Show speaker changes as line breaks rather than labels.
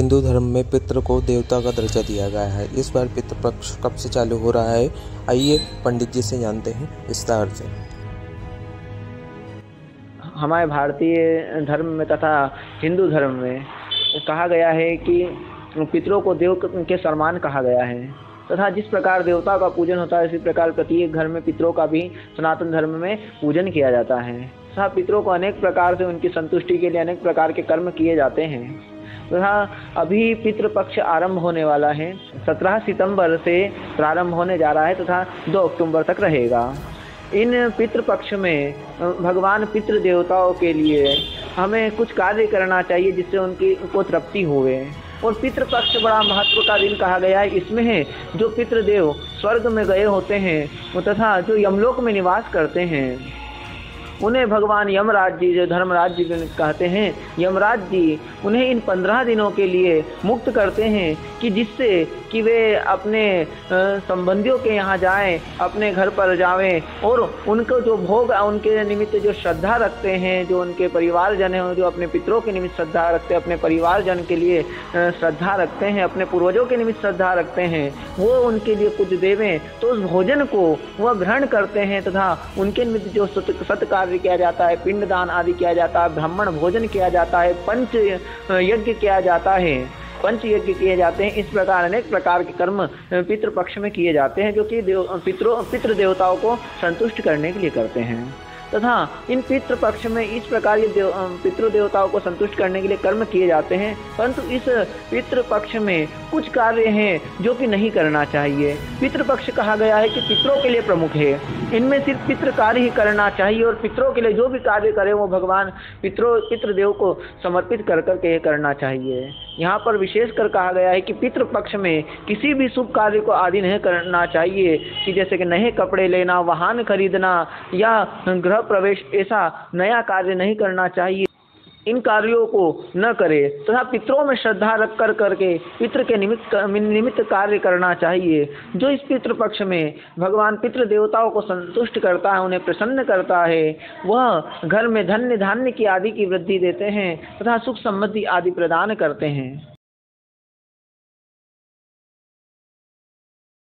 हिंदू धर्म में पितृ को देवता का दर्जा दिया गया है। इस बार पितृपक्ष कब से चालू हो रहा है? आइए पंडित जी से जानते हैं विस्तार से।
हमारे भारतीय धर्म में तथा हिंदू धर्म में कहा गया है कि पितरों को देव के सम्मान कहा गया है। तथा जिस प्रकार देवता का पूजन होता है इसी प्रकार प्रत्येक घर में पितरों का भी सनातन धर्म में पूजन किया जाता है। तथा पितरों को अनेक प्रकार से उनकी संतुष्टि के लिए अनेक प्रकार के कर्म किए जाते हैं। तथा अभी पितृपक्ष आरंभ होने वाला है। सत्रह सितंबर से प्रारंभ होने जा रहा है तथा दो अक्टूबर तक रहेगा। इन पितृपक्ष में भगवान पितृ देवताओं के लिए हमें कुछ कार्य करना चाहिए जिससे उनकी को तृप्ति हुए और पितृपक्ष बड़ा महत्व का दिन कहा गया है। इसमें है, जो पितृदेव स्वर्ग में गए होते हैं, तथा जो यमलोक में निवास करते हैं उन्हें भगवान यमराज जी जो धर्मराज जी कहते हैं, यमराज जी उन्हें इन पंद्रह दिनों के लिए मुक्त करते हैं कि जिससे कि वे अपने संबंधियों के यहाँ जाएँ, अपने घर पर जावें और उनको जो भोग, उनके निमित्त जो श्रद्धा रखते हैं, जो उनके परिवारजन हैं, जो अपने पितरों के निमित्त श्रद्धा रखते हैं, अपने परिवारजन के लिए श्रद्धा रखते हैं, अपने पूर्वजों के निमित्त श्रद्धा रखते हैं, वो उनके लिए कुछ देवें तो उस भोजन को वह ग्रहण करते हैं तथा उनके निमित्त जो सत्कार कार्य किया जाता है, पिंडदान आदि किया जाता है, ब्राह्मण भोजन किया जाता है, पंच यज्ञ किया जाता है। पंच यज्ञ किए जाते हैं, इस प्रकार अनेक प्रकार के कर्म पितृपक्ष में किए जाते हैं, जो कि देव, पितरों पितृ को संतुष्ट करने के लिए करते हैं। तथा इन पितृ पक्ष में इस प्रकार के पितृ देवताओं को संतुष्ट करने के लिए कर्म किए जाते हैं, परंतु इस पितृ पक्ष में कुछ कार्य हैं जो कि नहीं करना चाहिए। पितृ पक्ष कहा गया है कि पितरों के लिए प्रमुख है। इनमें सिर्फ़ पितृ कार्य ही करना चाहिए और पितरों के लिए जो भी कार्य करें, वो भगवान पितरों, पितृदेव को समर्पित कर करके करना चाहिए। यहाँ पर विशेष कर कहा गया है कि पितृ पक्ष में किसी भी शुभ कार्य को आदि नहीं करना चाहिए कि जैसे कि नए कपड़े लेना, वाहन खरीदना या ग्रह प्रवेश ऐसा नया कार्य नहीं करना चाहिए। इन कार्यों को न करे, तथा तो पितरों में श्रद्धा रख कर करके पितृ के निमित्त निमित्त कार्य करना चाहिए। जो इस पितृ पक्ष में भगवान पितृ देवताओं को संतुष्ट करता है, उन्हें प्रसन्न करता है, वह घर में धन्य धान्य की आदि की वृद्धि देते हैं, तथा सुख समृद्धि आदि प्रदान करते हैं।